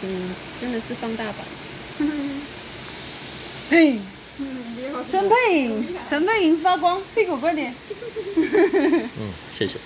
真真的是放大版。嘿，陈佩莹，陈佩莹发光，屁股快点。嗯，谢谢。